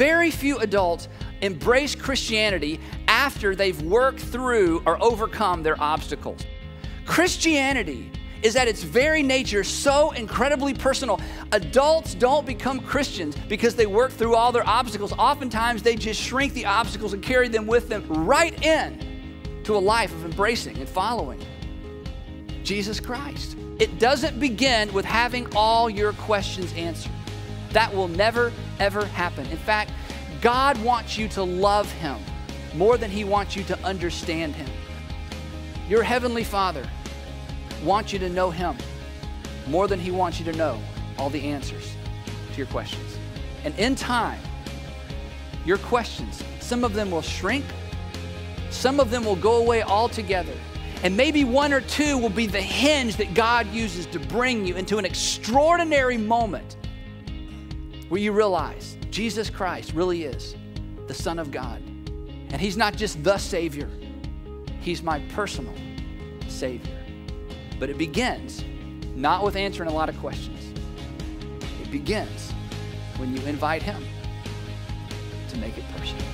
Very few adults embrace Christianity after they've worked through or overcome their obstacles. Christianity is at its very nature so incredibly personal. Adults don't become Christians because they work through all their obstacles. Oftentimes, they just shrink the obstacles and carry them with them right in to a life of embracing and following Jesus Christ. It doesn't begin with having all your questions answered. That will never, ever happen. In fact, God wants you to love Him more than He wants you to understand Him. Your Heavenly Father wants you to know Him more than He wants you to know all the answers to your questions. And in time, your questions, some of them will shrink, some of them will go away altogether. And maybe one or two will be the hinge that God uses to bring you into an extraordinary moment where you realize Jesus Christ really is the Son of God. And He's not just the Savior, He's my personal Savior. But it begins not with answering a lot of questions, it begins when you invite Him to make it personal.